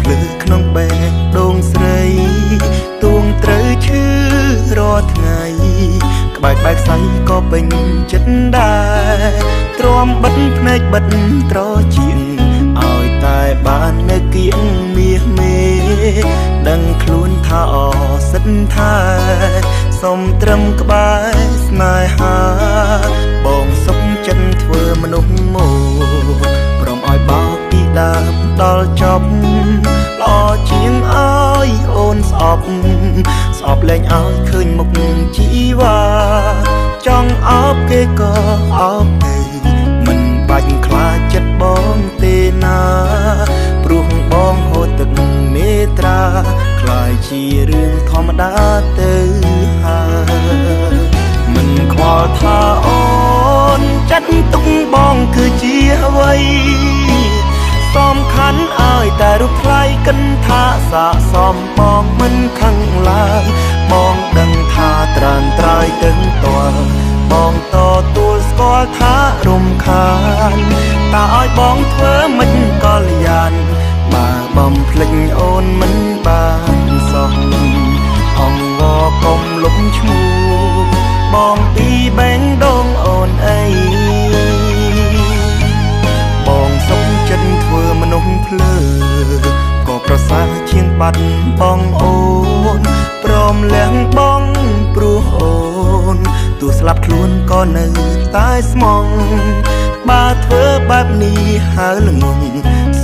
ភ្លឺក្នុងបែកដងស្រីទួងត្រូវឈឺរាល់ថ្ងៃក្បាច់បែកស្អីក៏ពេញចិត្តដែរទ្រាំបិទភ្នែកបិទត្រចៀងឲ្យតែបាននៅគៀងមាសមេដឹងខ្លួនថាអសិនថាសុំត្រឹមក្បែរស្នេហា អបលែងឲ្យឃើញមុខជីវ៉ាចង់អបគេក៏អបទៅមិនបាច់ខ្លាចចិត្តបងទេណាព្រោះបងហូតទឹកមេត្រាខ្លាយជារឿងធម្មតាទៅហើយមិនខ្វល់ថាអូនចិត្តទុកបងគឺជាអ្វីសំខាន់ឲ្យតែរូបថ្លៃកិនថាសាកសម ងមិនខឹងឡើយបងដឹងថាត្រានត្រៃទាំងតលបងតទួលស្គាល់ថារំខានតើឲ្យបងធ្វើមិនកល្យានបើបំភ្លេចអូនមិនបានសោះ ត់បងអូនព្រមលះបងព្រោះអូនទោះស្លាប់ខ្លួនក៏នៅតែស្មងបើធ្វើបែបនេះហើល្ងង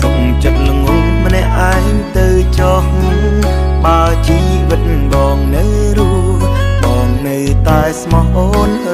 សុំចិត្តល្ងងម្នាក់ឯងទៅចោះបើជីវិតបងនៅរស់បងនៅតែស្មោះអូនរ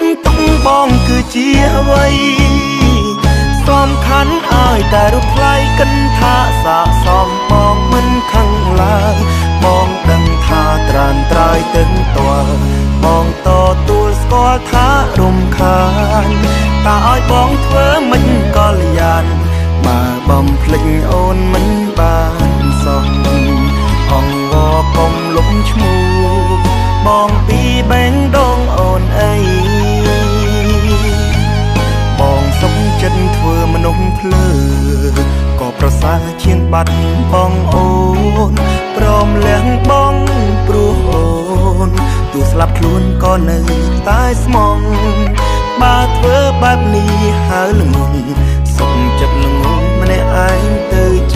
ចាត់ទុកបងគឺជាអ្វីសំខាន់ឲ្យតែរូបថ្លៃកិនថាសាសមបងមិនខឹងឡើយបងដឹងថាត្រានត្រៃទឹកតលបងតទួលស្គាល់ថារំខានតើឲ្យបងធ្វើមិនកល្យានបើបំភ្លេចអូនមិនបានសោះអងវកុំលុបឈ្មោះបងពីបែងដ ជាងបាត់បងអូនព្រមលះបងព្រោះអូនទោះស្លាប់ខ្លួនក៏នៅតែស្មងបើធ្វើបែបនេះហើល្ងងសុំចិត្តល្ងងម្នាក់ឯងទៅចោះ